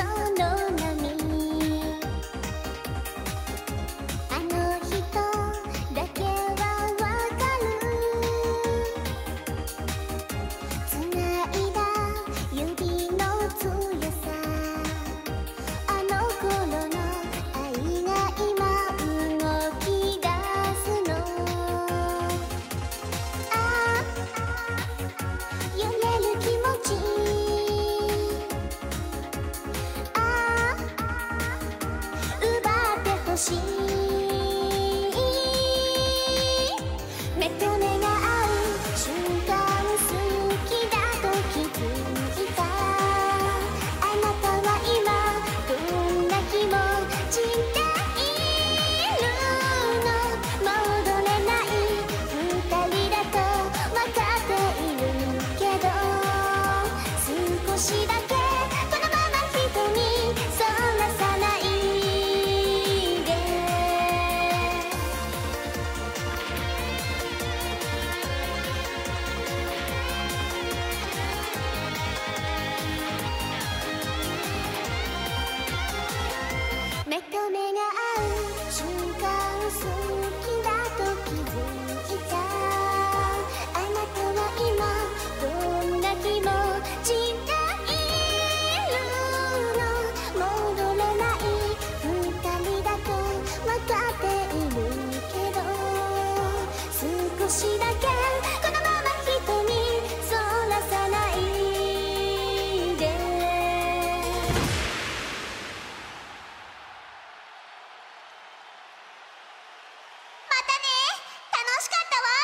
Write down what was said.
no, no. しい目と目が合う瞬間好きだと気づいた。あなたは今どんな気持ちでいるのも戻れない二人だと分かっているけど少しだけ目と目が合う瞬間しかったわ。